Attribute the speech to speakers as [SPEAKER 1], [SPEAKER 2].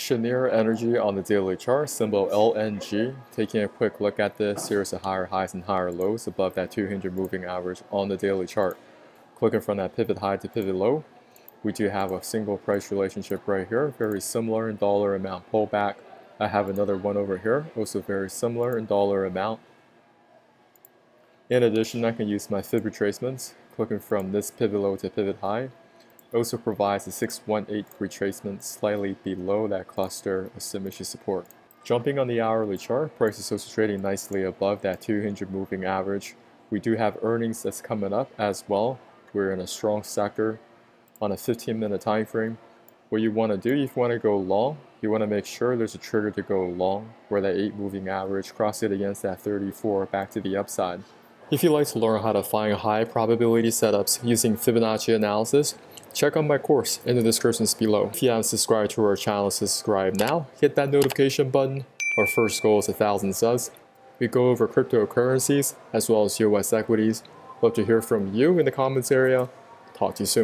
[SPEAKER 1] Cheniere Energy on the daily chart, symbol LNG. Taking a quick look at this, series of higher highs and higher lows above that 200 moving average on the daily chart. Clicking from that pivot high to pivot low, we do have a single price relationship right here, very similar in dollar amount pullback. I have another one over here, also very similar in dollar amount. In addition, I can use my fib retracements, clicking from this pivot low to pivot high, also provides a 618 retracement slightly below that cluster of submission support. Jumping on the hourly chart, price is also trading nicely above that 200 moving average. We do have earnings that's coming up as well. We're in a strong sector on a 15 minute time frame. What you want to do if you want to go long, you want to make sure there's a trigger to go long where that 8 moving average cross it against that 34 back to the upside. If you'd like to learn how to find high probability setups using Fibonacci analysis, check out my course in the descriptions below. If you haven't subscribed to our channel, subscribe now. Hit that notification button. Our first goal is a thousand subs. We go over cryptocurrencies as well as US equities. Love to hear from you in the comments area. Talk to you soon.